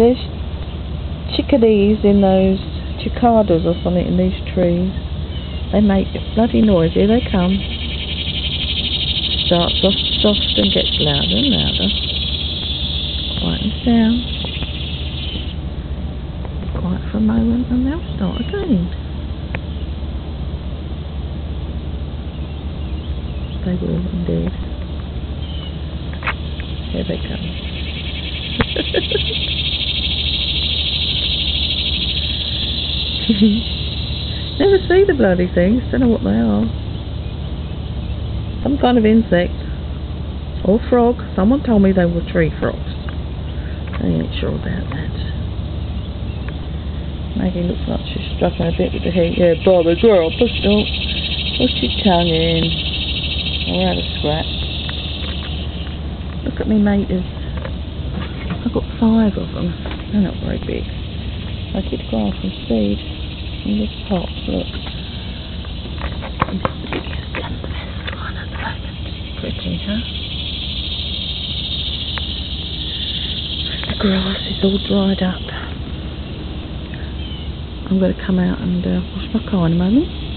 There's chickadees in those cicadas or something in these trees. They make a bloody noise. Here they come. Starts off soft and gets louder and louder. Quietens down. Quiet for a moment and they'll start again. They will indeed. Here they come. Never see the bloody things, don't know what they are. Some kind of insect. Or frog. Someone told me they were tree frogs. I ain't sure about that. Maggie looks like she's struggling a bit with the heat. Yeah, bother girl, push up. Push your tongue in. Or have a scratch. Look at me maters. I've got five of them. They're not very big. I keep grass and seed this pot, look. And the best one at the. Pretty, huh? The grass is all dried up. I'm going to come out and uh, wash my car in a moment.